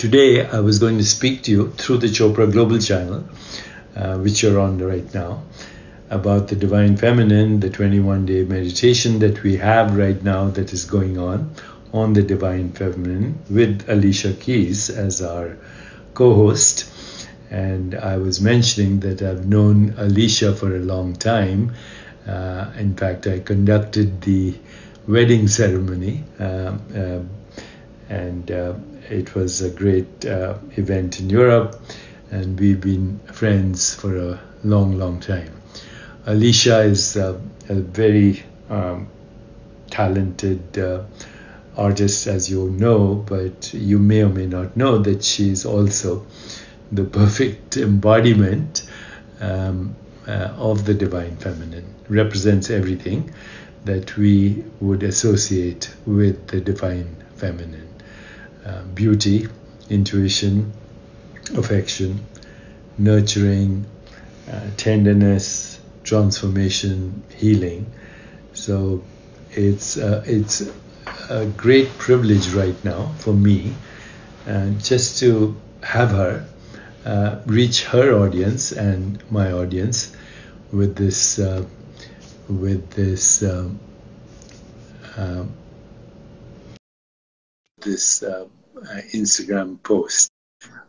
today I was going to speak to you through the Chopra Global Channel, uh, which you're on right now, about the Divine Feminine, the 21 day meditation that we have right now that is going on on the Divine Feminine with Alicia Keys as our co host. And I was mentioning that I've known Alicia for a long time. Uh, in fact, I conducted the wedding ceremony, uh, uh, and uh, it was a great uh, event in Europe. And we've been friends for a long, long time. Alicia is a very um, talented uh, artist, as you know, but you may or may not know that she's also the perfect embodiment um, uh, of the divine feminine, represents everything that we would associate with the divine feminine uh, beauty, intuition, affection, nurturing, uh, tenderness, transformation, healing. So it's uh, it's a great privilege right now for me uh, just to have her uh, reach her audience and my audience with this with this um, this uh, Instagram post.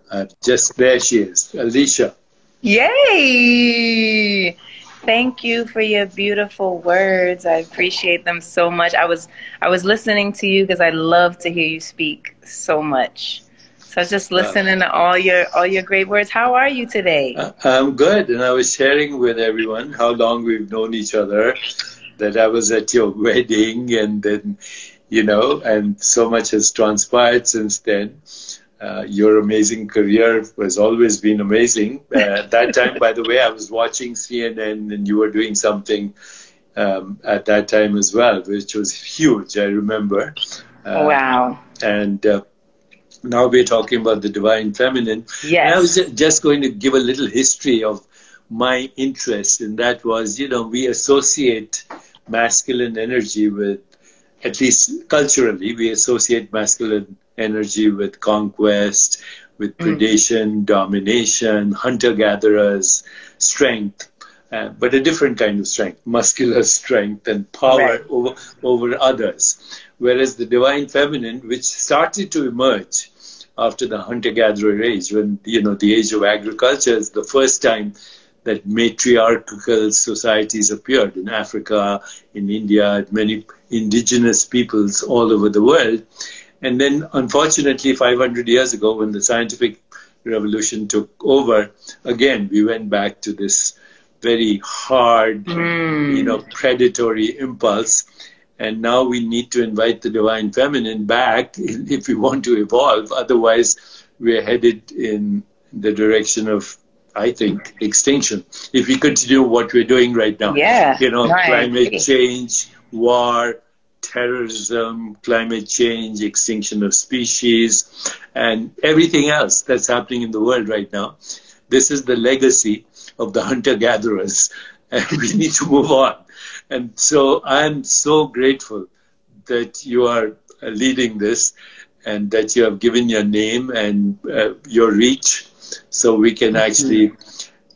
Uh, just there she is, Alicia. Yay! Thank you for your beautiful words. I appreciate them so much. I was I was listening to you because I love to hear you speak so much. So I was just listening uh, to all your all your great words. How are you today? Uh, I'm good, and I was sharing with everyone how long we've known each other. That I was at your wedding, and then, you know, and so much has transpired since then. Uh, your amazing career has always been amazing. Uh, at that time, by the way, I was watching CNN and you were doing something um, at that time as well, which was huge, I remember. Uh, wow. And uh, now we're talking about the divine feminine. Yes. And I was just going to give a little history of my interest, and that was, you know, we associate masculine energy with, at least culturally, we associate masculine energy with conquest, with mm. predation, domination, hunter gatherers, strength. Uh, but a different kind of strength, muscular strength and power right. over, over others. Whereas the divine feminine, which started to emerge after the hunter-gatherer age, when you know the age of agriculture is the first time that matriarchal societies appeared in Africa, in India, many indigenous peoples all over the world. And then, unfortunately, 500 years ago, when the scientific revolution took over, again, we went back to this very hard, mm. you know, predatory impulse. And now we need to invite the divine feminine back if we want to evolve. Otherwise, we're headed in the direction of, I think, extinction. If we continue what we're doing right now, yeah, you know, right. climate change, war, terrorism, climate change, extinction of species, and everything else that's happening in the world right now. This is the legacy of the hunter gatherers, and we need to move on. And so I'm so grateful that you are leading this and that you have given your name and uh, your reach so we can mm-hmm. actually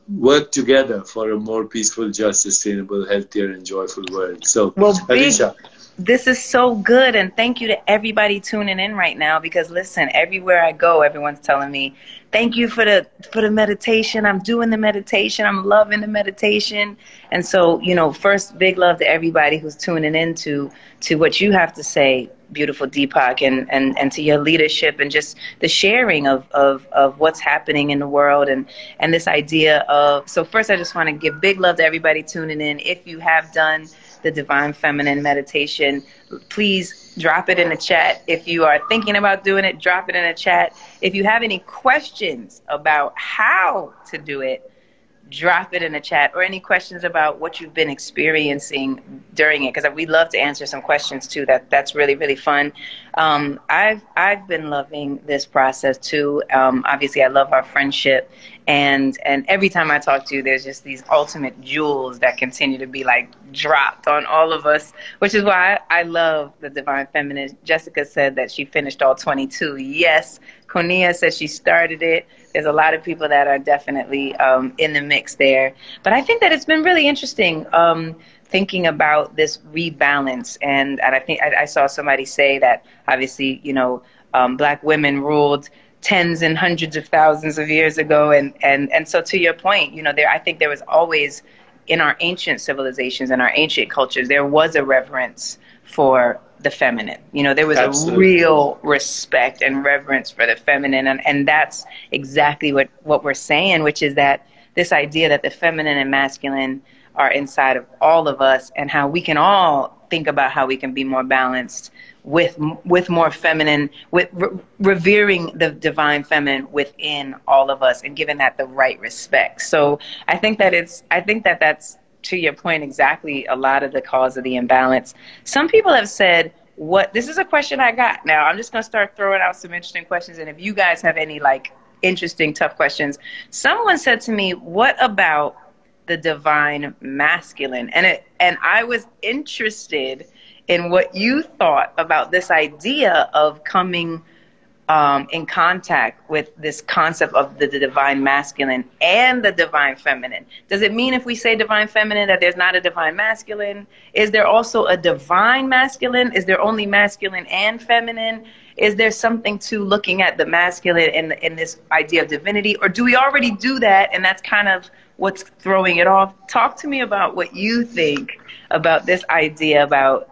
work together for a more peaceful, just, sustainable, healthier, and joyful world. So, well, Alicia. This is so good and thank you to everybody tuning in right now because listen everywhere i go everyone's telling me thank you for the for the meditation i'm doing the meditation i'm loving the meditation and so you know first big love to everybody who's tuning in to to what you have to say beautiful deepak and and and to your leadership and just the sharing of of of what's happening in the world and and this idea of so first i just want to give big love to everybody tuning in if you have done the Divine Feminine Meditation. Please drop it in the chat. If you are thinking about doing it, drop it in the chat. If you have any questions about how to do it, drop it in the chat or any questions about what you've been experiencing during it because we love to answer some questions too that that's really really fun um, i've i've been loving this process too um, obviously i love our friendship and and every time i talk to you there's just these ultimate jewels that continue to be like dropped on all of us, which is why I, love the Divine Feminine. Jessica said that she finished all 22. Yes. Konia said she started it. There's a lot of people that are definitely um, in the mix there. But I think that it's been really interesting um, thinking about this rebalance. And, and I think I, I saw somebody say that obviously, you know, um, black women ruled tens and hundreds of thousands of years ago. And, and, and so to your point, you know, there, I think there was always in our ancient civilizations and our ancient cultures, there was a reverence for the feminine. You know, there was Absolutely. a real respect and reverence for the feminine. And, and that's exactly what, what we're saying, which is that this idea that the feminine and masculine are inside of all of us and how we can all think about how we can be more balanced with with more feminine with re- revering the divine feminine within all of us and giving that the right respect so i think that it's i think that that's to your point exactly a lot of the cause of the imbalance. Some people have said what this is a question i got. Now i'm just going to start throwing out some interesting questions and if you guys have any like interesting tough questions someone said to me what about the divine masculine? And it and i was interested in what you thought about this idea of coming um, in contact with this concept of the, the, divine masculine and the divine feminine. Does it mean if we say divine feminine that there's not a divine masculine? Is there also a divine masculine? Is there only masculine and feminine? Is there something to looking at the masculine in, in this idea of divinity? Or do we already do that and that's kind of what's throwing it off? Talk to me about what you think about this idea about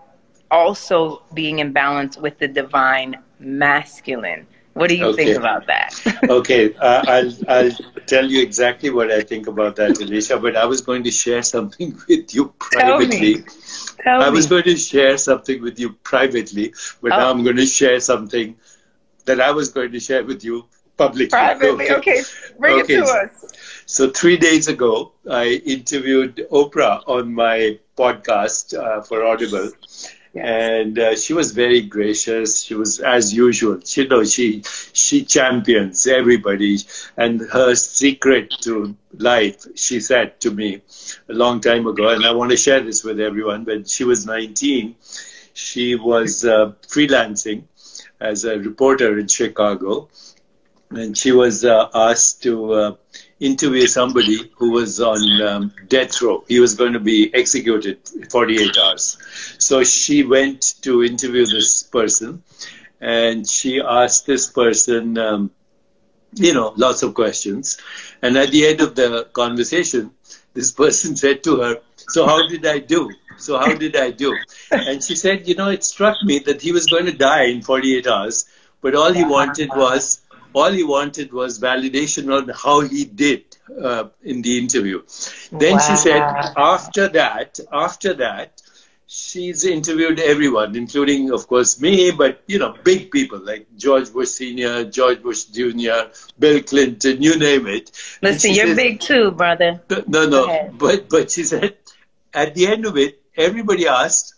also being in balance with the divine masculine. What do you okay. think about that? okay, uh, I'll, I'll tell you exactly what I think about that, Alicia, but I was going to share something with you privately. Tell me. Tell I was going to share something with you privately, but oh. now I'm going to share something that I was going to share with you publicly. Privately, okay. okay. Bring okay. it to us. So three days ago, I interviewed Oprah on my podcast uh, for Audible and uh, she was very gracious. She was as usual. She, you know, she she champions everybody, and her secret to life, she said to me a long time ago, and I want to share this with everyone. When she was 19, she was uh, freelancing as a reporter in Chicago, and she was uh, asked to uh, interview somebody who was on um, death row. He was going to be executed 48 hours. So she went to interview this person, and she asked this person, um, you know, lots of questions. And at the end of the conversation, this person said to her, "So how did I do? So how did I do?" And she said, "You know, it struck me that he was going to die in 48 hours, but all he wanted was." All he wanted was validation on how he did uh, in the interview. Then wow. she said, after that, after that, she's interviewed everyone, including, of course, me, but you know, big people like George Bush Senior, George Bush Junior, Bill Clinton, you name it. Listen, you're says, big too, brother. No, no, but but she said, at the end of it, everybody asked,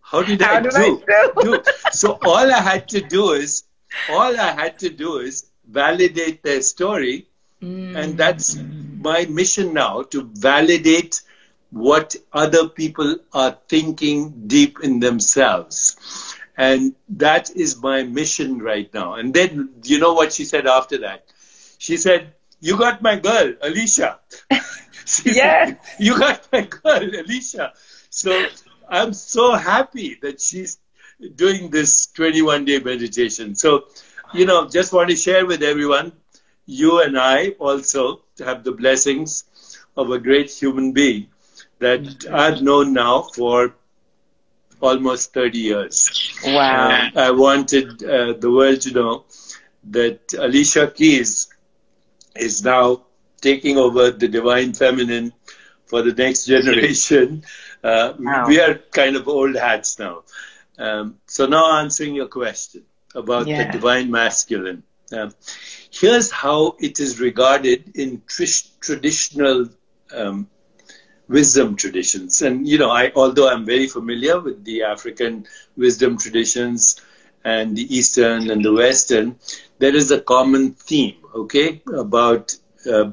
"How did how I do?" I do? do? So all I had to do is all I had to do is validate their story. Mm. And that's my mission now to validate what other people are thinking deep in themselves. And that is my mission right now. And then, you know what she said after that? She said, You got my girl, Alicia. yes. you got my girl, Alicia. So I'm so happy that she's doing this 21 day meditation. So, you know, just want to share with everyone, you and I also have the blessings of a great human being that I've known now for almost 30 years. Wow. Uh, I wanted uh, the world to know that Alicia Keys is now taking over the divine feminine for the next generation. Uh, wow. We are kind of old hats now. Um, so now answering your question about yeah. the divine masculine. Um, here's how it is regarded in tr- traditional um, wisdom traditions. And you know, I although I'm very familiar with the African wisdom traditions and the Eastern and the Western, there is a common theme, okay, about uh,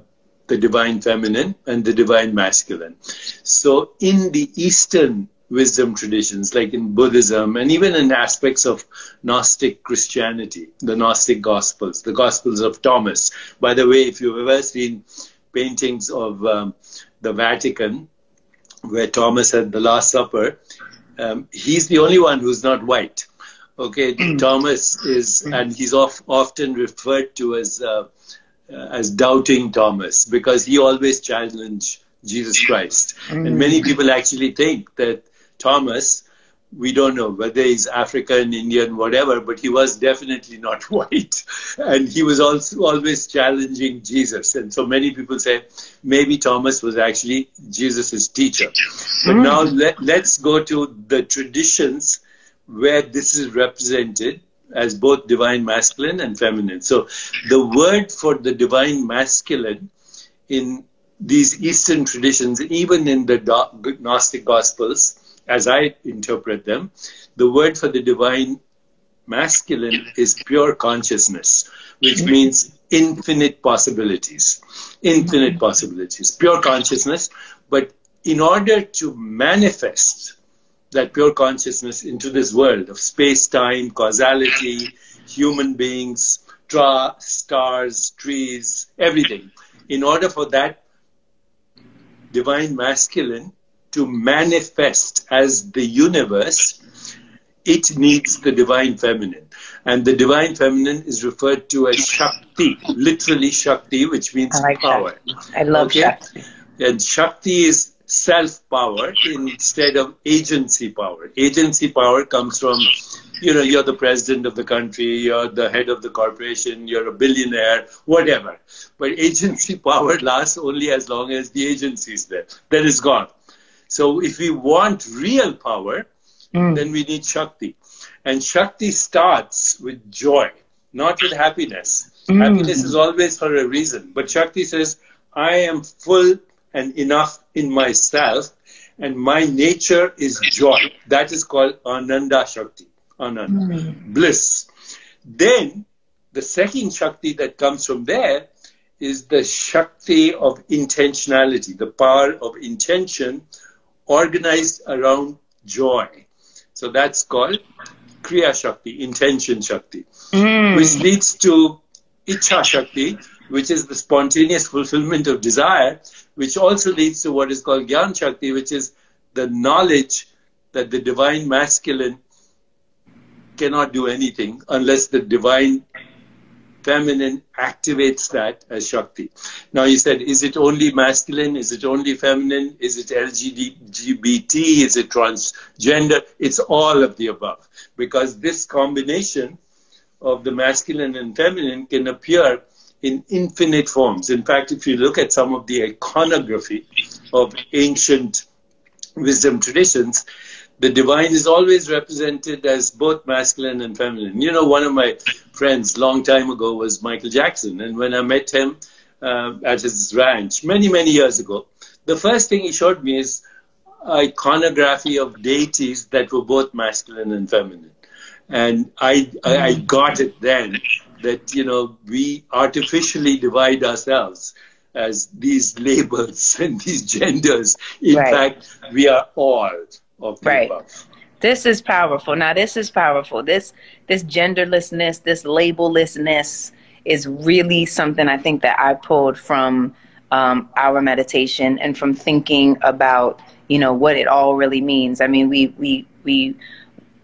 the divine feminine and the divine masculine. So in the Eastern wisdom traditions, like in Buddhism and even in aspects of Gnostic Christianity, the Gnostic Gospels, the Gospels of Thomas. By the way, if you've ever seen paintings of um, the Vatican, where Thomas had the Last Supper, um, he's the only one who's not white. Okay, Thomas is, and he's of, often referred to as uh, uh, as doubting Thomas because he always challenged Jesus Christ. Mm. And many people actually think that Thomas, we don't know whether he's African, Indian, whatever, but he was definitely not white. And he was also always challenging Jesus. And so many people say maybe Thomas was actually Jesus' teacher. But mm. now let, let's go to the traditions where this is represented as both divine masculine and feminine. So the word for the divine masculine in these Eastern traditions, even in the Gnostic Gospels, as I interpret them, the word for the divine masculine is pure consciousness, which means infinite possibilities. Infinite possibilities, pure consciousness. But in order to manifest that pure consciousness into this world of space time, causality, human beings, tra- stars, trees, everything, in order for that divine masculine to manifest as the universe, it needs the divine feminine. And the divine feminine is referred to as Shakti, literally Shakti, which means I like power. That. I love okay? Shakti. And Shakti is self power instead of agency power. Agency power comes from, you know, you're the president of the country, you're the head of the corporation, you're a billionaire, whatever. But agency power lasts only as long as the agency is there. Then it's gone. So if we want real power, mm. then we need Shakti. And Shakti starts with joy, not with happiness. Mm. Happiness is always for a reason. But Shakti says, I am full and enough in myself, and my nature is joy. That is called Ananda Shakti, Ananda, mm. bliss. Then the second Shakti that comes from there is the Shakti of intentionality, the power of intention organized around joy. So that's called Kriya Shakti, intention Shakti, mm. which leads to Icha Shakti, which is the spontaneous fulfillment of desire, which also leads to what is called Gyan Shakti, which is the knowledge that the divine masculine cannot do anything unless the divine feminine activates that as Shakti. Now you said, is it only masculine? Is it only feminine? Is it LGBT? Is it transgender? It's all of the above. Because this combination of the masculine and feminine can appear in infinite forms. In fact, if you look at some of the iconography of ancient wisdom traditions, the divine is always represented as both masculine and feminine. You know, one of my friends long time ago was Michael Jackson, and when I met him uh, at his ranch many, many years ago, the first thing he showed me is iconography of deities that were both masculine and feminine. And I, I, I got it then that, you know, we artificially divide ourselves as these labels and these genders. In right. fact, we are all right. above. This is powerful. Now, this is powerful. This this genderlessness, this labellessness, is really something I think that I pulled from um, our meditation and from thinking about you know what it all really means. I mean, we we we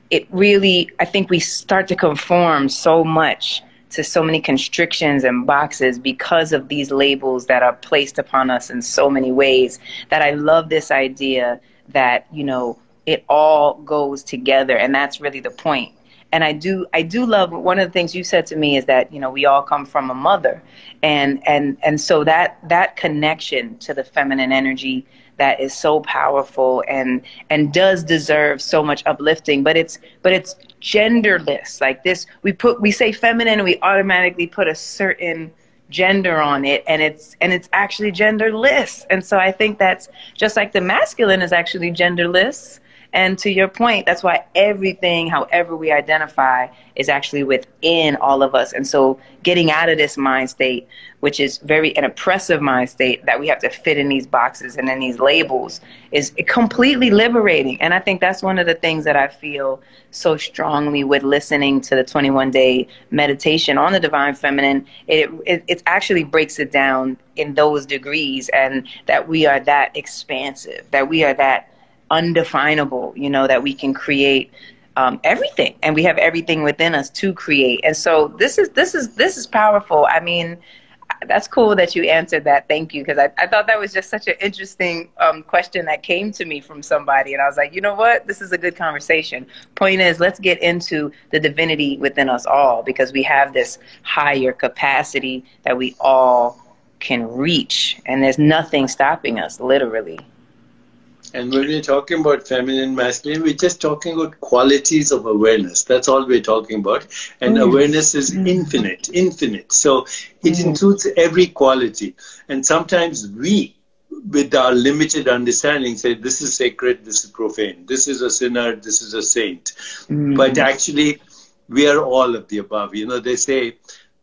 it really I think we start to conform so much to so many constrictions and boxes because of these labels that are placed upon us in so many ways that I love this idea that you know it all goes together and that's really the point. And i do i do love one of the things you said to me is that you know we all come from a mother. And and and so that that connection to the feminine energy that is so powerful and and does deserve so much uplifting. But it's but it's genderless. Like this we put we say feminine and we automatically put a certain gender on it and it's and it's actually genderless. And so i think that's just like the masculine is actually genderless And to your point, that's why everything, however we identify, is actually within all of us. And so getting out of this mind state, which is very an oppressive mind state that we have to fit in these boxes and in these labels, is completely liberating. And I think that's one of the things that I feel so strongly with listening to the 21 day meditation on the divine feminine. It, it, it actually breaks it down in those degrees and that we are that expansive, that we are that undefinable, you know, that we can create um, everything and we have everything within us to create. And so this is, this is, this is powerful. I mean, that's cool that you answered that. Thank you. Because I, I thought that was just such an interesting um, question that came to me from somebody. And I was like, you know what? This is a good conversation. Point is, let's get into the divinity within us all because we have this higher capacity that we all can reach. And there's nothing stopping us, literally. And when we're talking about feminine, masculine, we're just talking about qualities of awareness. That's all we're talking about. And mm. awareness is mm. infinite, infinite. So it mm. includes every quality. And sometimes we, with our limited understanding, say this is sacred, this is profane, this is a sinner, this is a saint. Mm. But actually, we are all of the above. You know, they say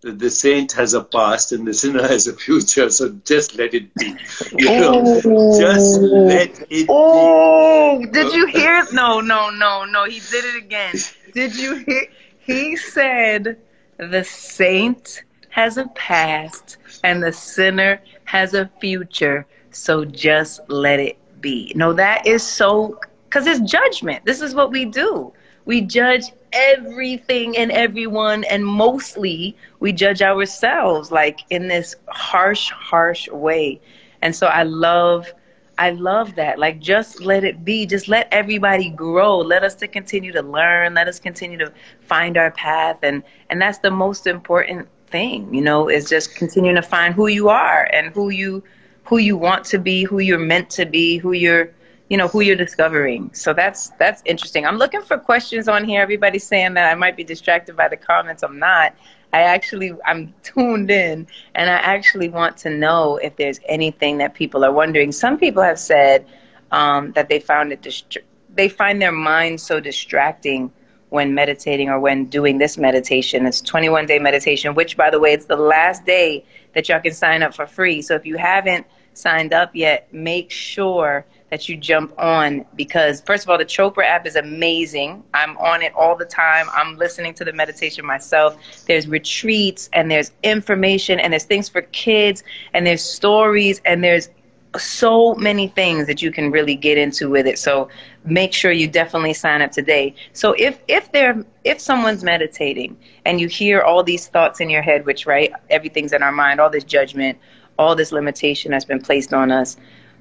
the saint has a past and the sinner has a future, so just let it be. You know, oh. just let it oh, be. did you uh, hear? No, no, no, no. He did it again. Did you hear? He said the saint has a past and the sinner has a future, so just let it be. No, that is so, because it's judgment. This is what we do. We judge everything and everyone, and mostly we judge ourselves like in this harsh, harsh way. And so I love. I love that. Like, just let it be. Just let everybody grow. Let us to continue to learn. Let us continue to find our path, and and that's the most important thing. You know, is just continuing to find who you are and who you who you want to be, who you're meant to be, who you're you know who you're discovering. So that's that's interesting. I'm looking for questions on here. Everybody's saying that i might be distracted by the comments. I'm not. I actually i'm tuned in and i actually want to know if there's anything that people are wondering. Some people have said um, that they found it dist- they find their mind so distracting when meditating or when doing this meditation. It's 21 day meditation which by the way it's the last day that y'all can sign up for free. So if you haven't signed up yet make sure that you jump on because first of all the chopra app is amazing. I'm on it all the time. I'm listening to the meditation myself. There's retreats and there's information and there's things for kids and there's stories and there's so many things that you can really get into with it. So make sure you definitely sign up today. So if if there if someone's meditating and you hear all these thoughts in your head which right everything's in our mind all this judgment all this limitation that's been placed on us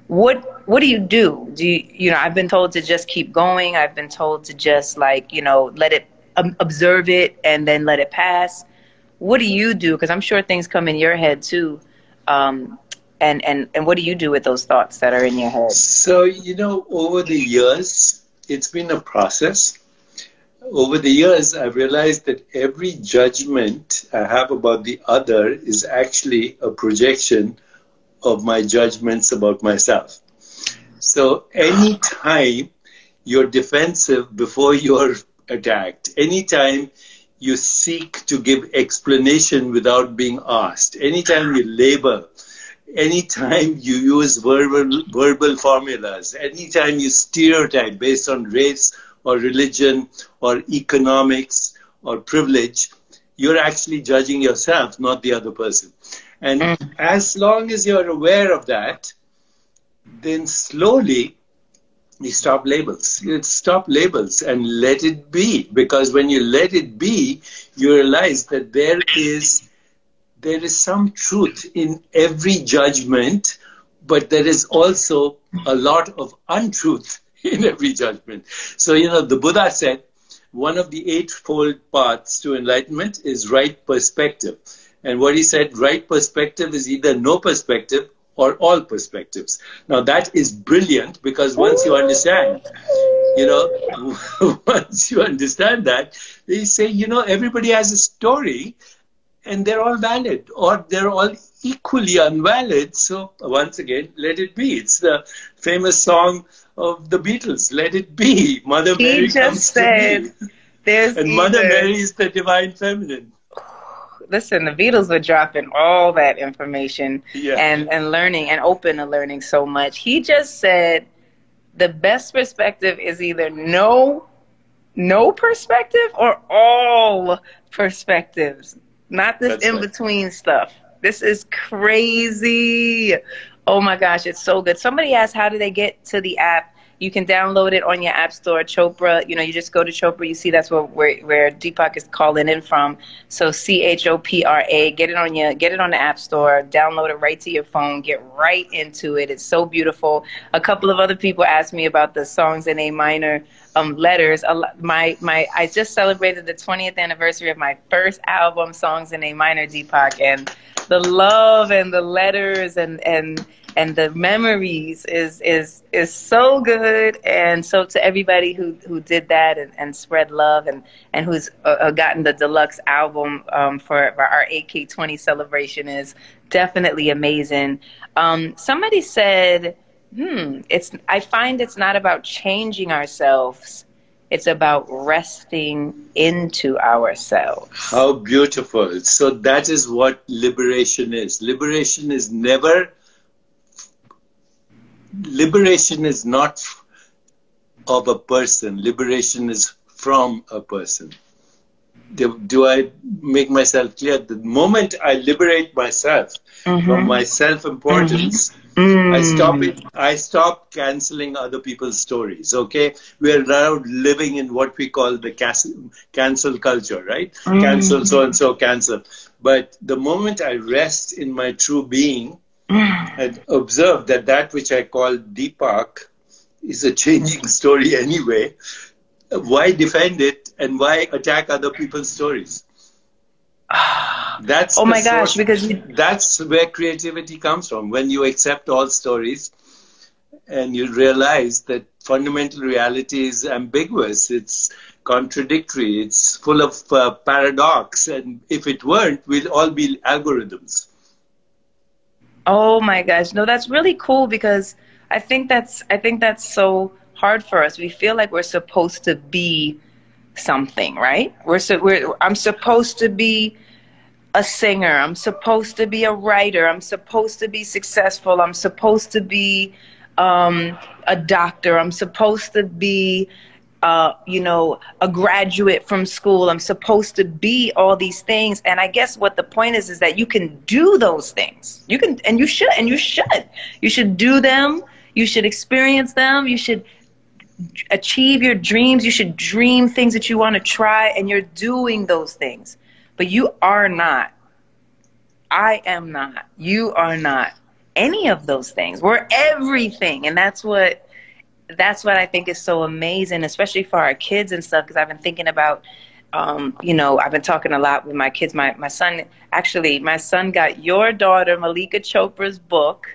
what what do you do? Do you you know i've been told to just keep going. I've been told to just like you know let it um, observe it and then let it pass. What do you do? Because i'm sure things come in your head too um, and and and what do you do with those thoughts that are in your head? So you know over the years it's been a process. Over the years i've realized that every judgment i have about the other is actually a projection of my judgments about myself. So anytime you're defensive before you're attacked, anytime you seek to give explanation without being asked, anytime you label, anytime you use verbal, verbal formulas, anytime you stereotype based on race or religion or economics or privilege, you're actually judging yourself, not the other person. And mm. as long as you're aware of that, then slowly you stop labels. You stop labels and let it be. Because when you let it be, you realize that there is there is some truth in every judgment, but there is also a lot of untruth in every judgment. So, you know, the Buddha said one of the eightfold paths to enlightenment is right perspective. And what he said, right perspective is either no perspective or all perspectives. Now that is brilliant because once you understand, you know, once you understand that, they say, you know, everybody has a story and they're all valid or they're all equally unvalid. So once again, let it be. It's the famous song of the Beatles. Let it be. Mother He Mary comes said to me. There's And Mother Mary is the divine feminine. Listen, the Beatles were dropping all that information Yeah. and, and learning and open to learning so much. He just said the best perspective is either no no perspective or all perspectives. Not this That's in between stuff. This is crazy. Oh my gosh, it's so good. Somebody asked how do they get to the app? You can download it on your app store, Chopra. You know, you just go to Chopra. You see that's where where, where Deepak is calling in from. So C H O P R A. Get it on your get it on the app store. Download it right to your phone. Get right into it. It's so beautiful. A couple of other people asked me about the songs in A minor um, letters. My my I just celebrated the 20th anniversary of my first album, Songs in A Minor, Deepak, and the love and the letters and and and the memories is is is so good. And so to everybody who who did that and, and spread love and and who's uh, uh, gotten the deluxe album um, for, for our AK20 celebration is definitely amazing. Um, somebody said hmm, it's I find it's not about changing ourselves. It's about resting into ourselves. How beautiful. So that is what liberation is. Liberation is never, liberation is not of a person, liberation is from a person. Do, do I make myself clear? The moment I liberate myself from my self importance, I stop hmm. it. I stop canceling other people's stories. Okay, we are now living in what we call the cancel, cancel culture, right? Hmm. Cancel so and so, cancel. But the moment I rest in my true being hmm. and observe that that which I call Deepak is a changing story anyway, why defend it and why attack other people's stories? That's Oh my gosh, source- because you, that's where creativity comes from when you accept all stories and you realize that fundamental reality is ambiguous it's contradictory it's full of uh, paradox and if it weren't we'd all be algorithms Oh my gosh. No, that's really cool because I think that's I think that's so hard for us. We feel like we're supposed to be something, right? We're so we're I'm supposed to be a singer. I'm supposed to be a writer. I'm supposed to be successful. I'm supposed to be um, a doctor. I'm supposed to be uh, you know, a graduate from school. I'm supposed to be all these things. And I guess what the point is is that you can do those things. You can, and you should, and you should. You should do them. You should experience them. You should achieve your dreams. You should dream things that you want to try, and you're doing those things. But you are not. I am not. You are not any of those things. We're everything. And that's what that's what I think is so amazing, especially for our kids and stuff. Because I've been thinking about, um, you know, I've been talking a lot with my kids. My my son, actually, my son got your daughter Mallika Chopra's book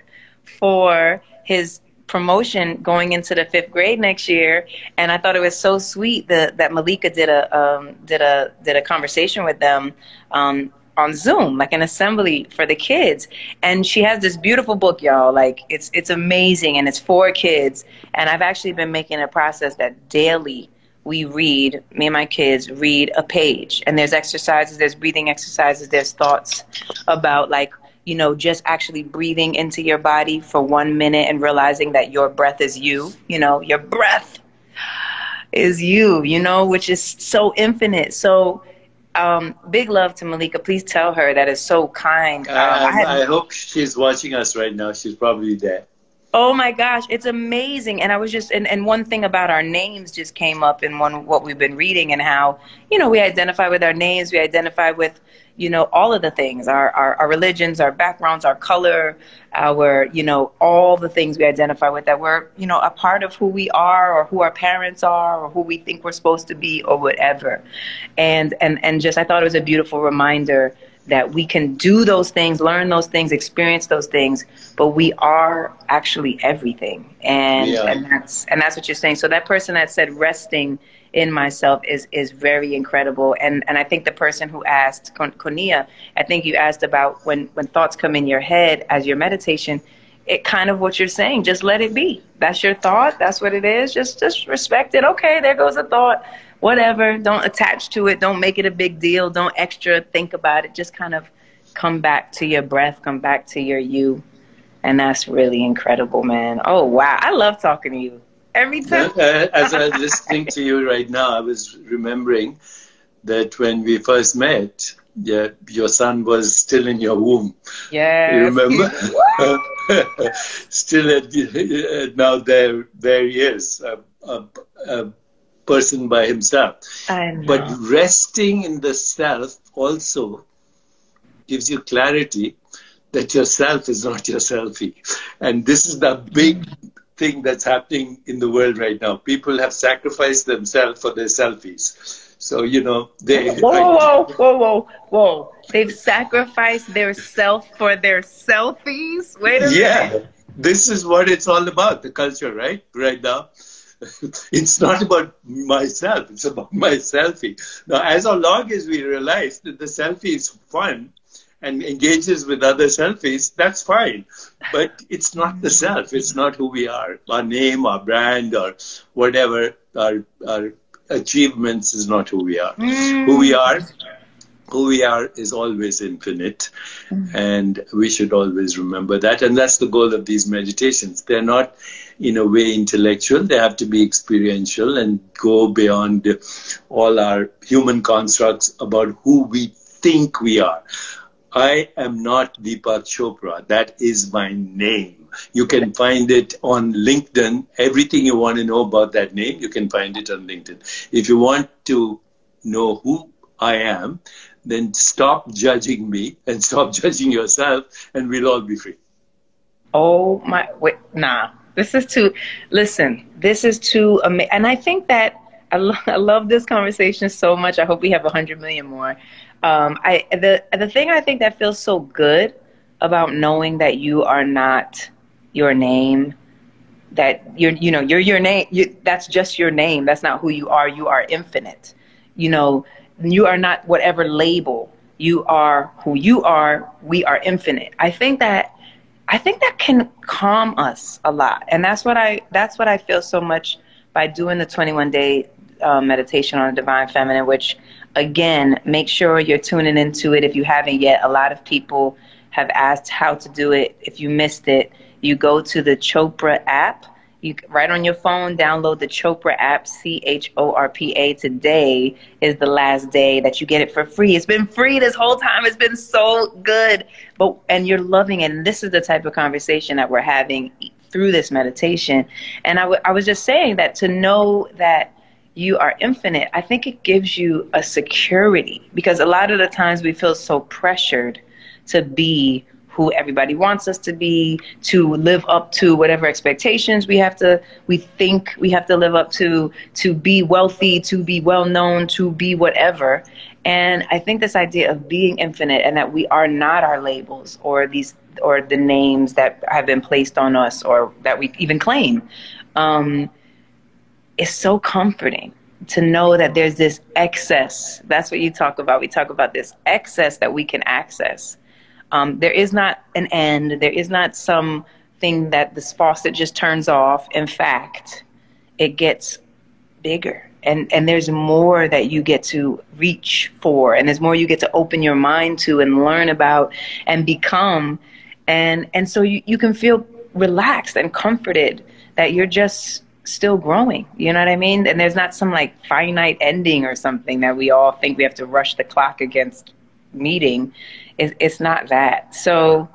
for his promotion going into the fifth grade next year, and I thought it was so sweet that that Mallika did a um, did a did a conversation with them. Um, on Zoom, like an assembly for the kids. And she has this beautiful book, y'all. Like it's it's amazing and it's for kids. And I've actually been making a process that daily we read, me and my kids read a page. And there's exercises, there's breathing exercises, there's thoughts about like you know, just actually breathing into your body for one minute and realizing that your breath is you, you know, your breath is you, you know, which is so infinite. So, um, big love to Mallika. Please tell her that is so kind. I um, I hope she's watching us right now she's probably there Oh my gosh, it's amazing. And I was just and, and one thing about our names just came up in one what we've been reading and how, you know, we identify with our names, we identify with, you know, all of the things, our, our, our religions, our backgrounds, our color, our, you know, all the things we identify with that we're, you know, a part of who we are or who our parents are or who we think we're supposed to be or whatever. And and and just I thought it was a beautiful reminder that we can do those things, learn those things, experience those things, but we are actually everything. And Yeah. and that's and that's what you're saying. So that person that said resting in myself is is very incredible. And and I think the person who asked Kon- Konia, I think you asked about when when thoughts come in your head as your meditation. it kind of what you're saying. Just let it be. That's your thought. That's what it is. Just just respect it. Okay, there goes a thought. Whatever. Don't attach to it. Don't make it a big deal. Don't extra think about it. Just kind of come back to your breath. Come back to your you. And that's really incredible, man. Oh wow, I love talking to you. Every time. As I was listening to you right now, I was remembering that when we first met, yeah, your son was still in your womb. Yeah. You remember? still at, uh, now there, there he is, a, a, a person by himself. But resting in the self also gives you clarity that yourself is not your selfie. And this is the big thing that's happening in the world right now. People have sacrificed themselves for their selfies. So you know they. Whoa, whoa, whoa, whoa, whoa! They've sacrificed their self for their selfies. Wait a yeah, minute. this is what it's all about. The culture, right? Right now, it's not about myself. It's about my selfie. Now, as long as we realize that the selfie is fun and engages with other selfies, that's fine. But it's not the self. It's not who we are. Our name, our brand, or whatever our our achievements is not who we are. Mm. Who we are, who we are is always infinite, mm. and we should always remember that. And that's the goal of these meditations. They're not, in a way, intellectual. They have to be experiential and go beyond all our human constructs about who we think we are. I am not Deepak Chopra. That is my name. You can find it on LinkedIn. Everything you want to know about that name, you can find it on LinkedIn. If you want to know who I am, then stop judging me and stop judging yourself, and we'll all be free. Oh my, wait, nah. This is too, listen, this is too amazing. And I think that I, lo- I love this conversation so much. I hope we have a hundred million more. Um, I the the thing I think that feels so good about knowing that you are not your name that you're you know you're your name you, that's just your name that's not who you are you are infinite you know you are not whatever label you are who you are we are infinite i think that i think that can calm us a lot and that's what i that's what i feel so much by doing the 21 day uh, meditation on the divine feminine which again make sure you're tuning into it if you haven't yet a lot of people have asked how to do it if you missed it you go to the Chopra app. You right on your phone, download the Chopra app, C H O R P A. Today is the last day that you get it for free. It's been free this whole time. It's been so good. But and you're loving it. And this is the type of conversation that we're having through this meditation. And I, w- I was just saying that to know that you are infinite, I think it gives you a security because a lot of the times we feel so pressured to be who everybody wants us to be, to live up to whatever expectations we have to, we think we have to live up to, to be wealthy, to be well known, to be whatever. And I think this idea of being infinite and that we are not our labels or these or the names that have been placed on us or that we even claim um, is so comforting to know that there's this excess. That's what you talk about. We talk about this excess that we can access. Um, there is not an end. There is not some thing that this faucet just turns off. In fact, it gets bigger. And, and there's more that you get to reach for, and there's more you get to open your mind to and learn about and become. And, and so you, you can feel relaxed and comforted that you're just still growing. You know what I mean? And there's not some like finite ending or something that we all think we have to rush the clock against meeting. It's, not that. So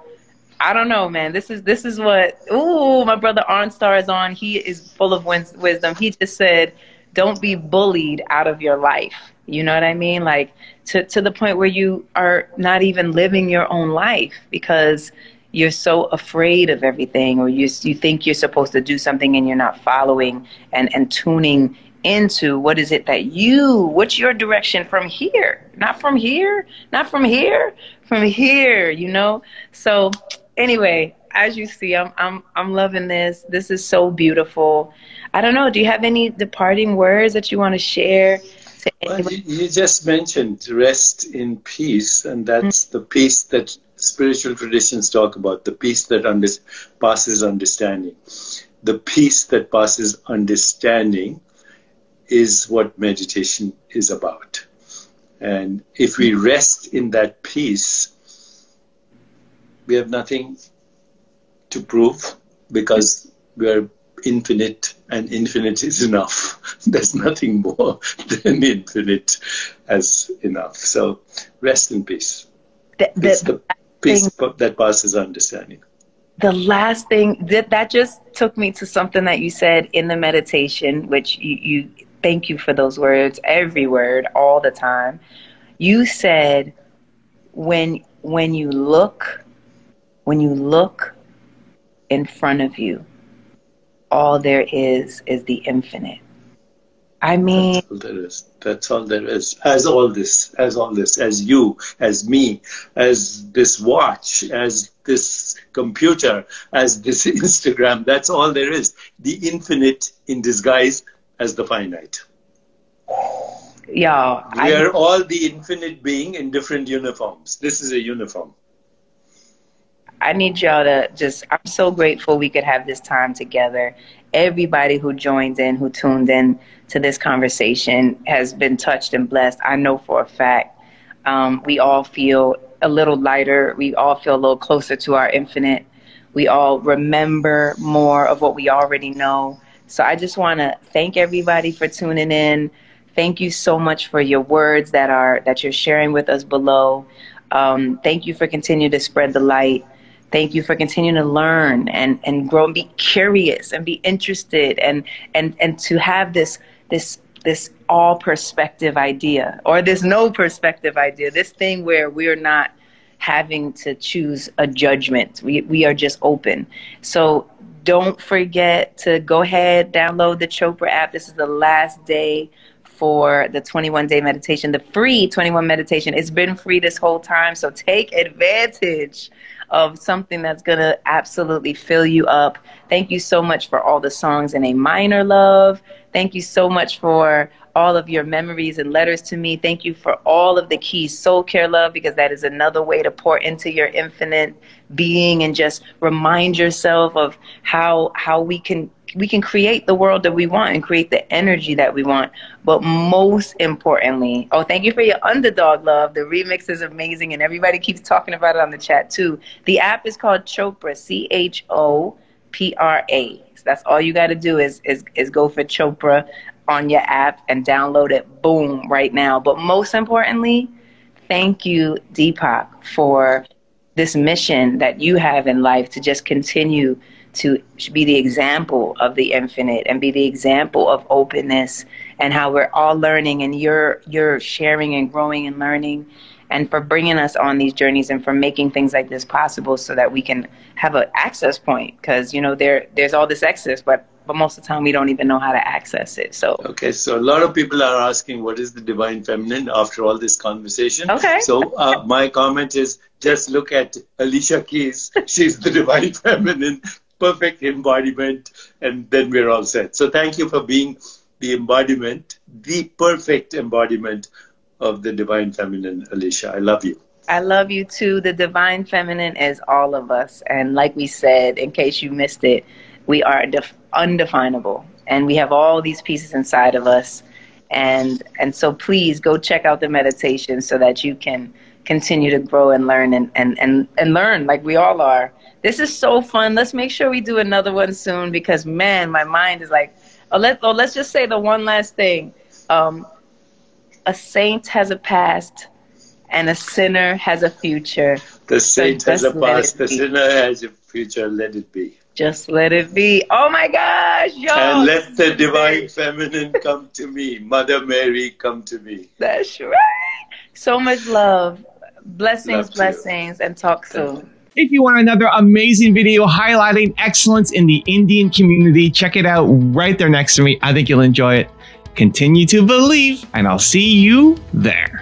I don't know, man. This is this is what. Ooh, my brother Arnstar is on. He is full of wisdom. He just said, "Don't be bullied out of your life." You know what I mean? Like to to the point where you are not even living your own life because you're so afraid of everything, or you you think you're supposed to do something and you're not following and and tuning into what is it that you what's your direction from here not from here not from here from here you know so anyway as you see i'm i'm i'm loving this this is so beautiful i don't know do you have any departing words that you want to share well, you, you, just mentioned rest in peace and that's mm-hmm. the peace that spiritual traditions talk about the peace that under, passes understanding. The peace that passes understanding is what meditation is about. And if we rest in that peace, we have nothing to prove because we are infinite and infinite is enough. There's nothing more than infinite as enough. So rest in peace. The, the, it's the peace thing, that passes understanding. The last thing that that just took me to something that you said in the meditation, which you, you thank you for those words, every word, all the time. You said when when you look when you look in front of you, all there is is the infinite. I mean, that's all there is. That's all there is. As all this, as all this, as you, as me, as this watch, as this computer, as this Instagram. That's all there is. The infinite in disguise as the finite. Yeah. We I, are all the infinite being in different uniforms. This is a uniform. I need y'all to just, I'm so grateful we could have this time together. Everybody who joined in, who tuned in to this conversation has been touched and blessed. I know for a fact. Um, we all feel a little lighter. We all feel a little closer to our infinite. We all remember more of what we already know. So I just want to thank everybody for tuning in. Thank you so much for your words that are that you're sharing with us below. Um, thank you for continuing to spread the light. Thank you for continuing to learn and, and grow and be curious and be interested and, and, and to have this, this, this all perspective idea or this no perspective idea, this thing where we're not having to choose a judgment. We, we are just open. So don't forget to go ahead, download the Chopra app. This is the last day for the 21 day meditation, the free 21 meditation. It's been free this whole time, so take advantage of something that's going to absolutely fill you up. Thank you so much for all the songs in a minor love. Thank you so much for all of your memories and letters to me. Thank you for all of the keys, soul care love, because that is another way to pour into your infinite being and just remind yourself of how how we can we can create the world that we want and create the energy that we want. But most importantly, oh, thank you for your underdog love. The remix is amazing, and everybody keeps talking about it on the chat too. The app is called Chopra, C H O P R A. So that's all you got to do is, is is go for Chopra on your app and download it. Boom, right now. But most importantly, thank you, Deepak, for this mission that you have in life to just continue to be the example of the infinite and be the example of openness and how we're all learning and you're you're sharing and growing and learning and for bringing us on these journeys and for making things like this possible so that we can have an access point. Because you know there there's all this access but but most of the time we don't even know how to access it so. Okay so a lot of people are asking what is the divine feminine after all this conversation. Okay. So uh, my comment is just look at alicia keys. She's the divine feminine perfect embodiment, and then we're all set. So thank you for being the embodiment, the perfect embodiment of the divine feminine, Alicia. I love you. I love you too. The divine feminine is all of us. And like we said, in case you missed it, we are def- undefinable. And we have all these pieces inside of us. And, and so please go check out the meditation so that you can continue to grow and learn and, and, and, and learn like we all are this is so fun. Let's make sure we do another one soon because man, my mind is like, oh, let, oh let's just say the one last thing. Um, a saint has a past and a sinner has a future. The saint so has a past, the sinner has a future. Let it be. Just let it be. Oh my gosh, yo! And let the divine feminine come to me. Mother Mary, come to me. That's right. So much love. Blessings, love blessings, and talk soon. If you want another amazing video highlighting excellence in the Indian community, check it out right there next to me. I think you'll enjoy it. Continue to believe, and I'll see you there.